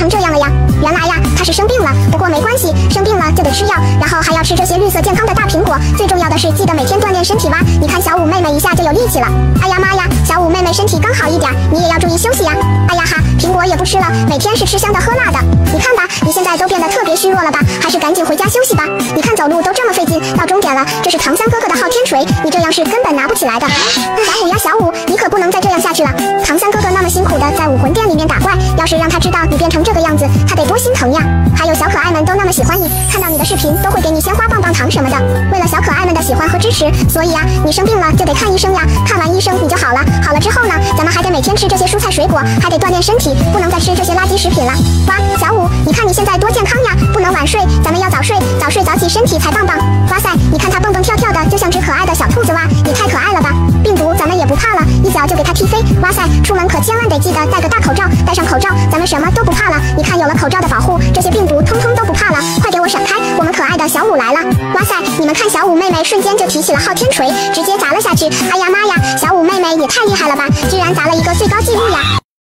成这样了呀？原来呀，她是生病了。不过没关系，生病了就得吃药，然后还要吃这些绿色健康的大苹果。最重要的是，记得每天锻炼身体哇！你看小五妹妹一下就有力气了。哎呀妈呀，小五妹妹身体刚好一点，你也要注意休息呀。哎呀哈，苹果也不吃了，每天是吃香的喝辣的。你看吧，你现在都变得特别虚弱了吧？还是赶紧回家休息吧。你看走路都这么费劲，到终点了，这是唐三哥哥的昊天锤，你这样是根本拿不起来的。小五呀，小五，你可不能再这样下去了。唐三哥在武魂殿里面打怪，要是让他知道你变成这个样子，他得多心疼呀！还有小可爱们都那么喜欢你，看到你的视频都会给你鲜花、棒棒糖什么的。为了小可爱们的喜欢和支持，所以呀，你生病了就得看医生呀。看完医生你就好了，好了之后呢，咱们还得每天吃这些蔬菜水果，还得锻炼身体，不能再吃这些垃圾食品了。哇，小五，你看你现在多健康呀！不能晚睡，咱们要早睡，早睡早起，身体才棒棒。哇塞，脚就给他踢飞。哇塞，出门可千万得记得戴个大口罩，戴上口罩，咱们什么都不怕了。你看有了口罩的保护，这些病毒通通都不怕了。快给我闪开，我们可爱的小五来了！哇塞，你们看小五妹妹瞬间就提起了昊天锤，直接砸了下去。哎呀妈呀，小五妹妹也太厉害了吧，居然砸了一个最高纪录呀！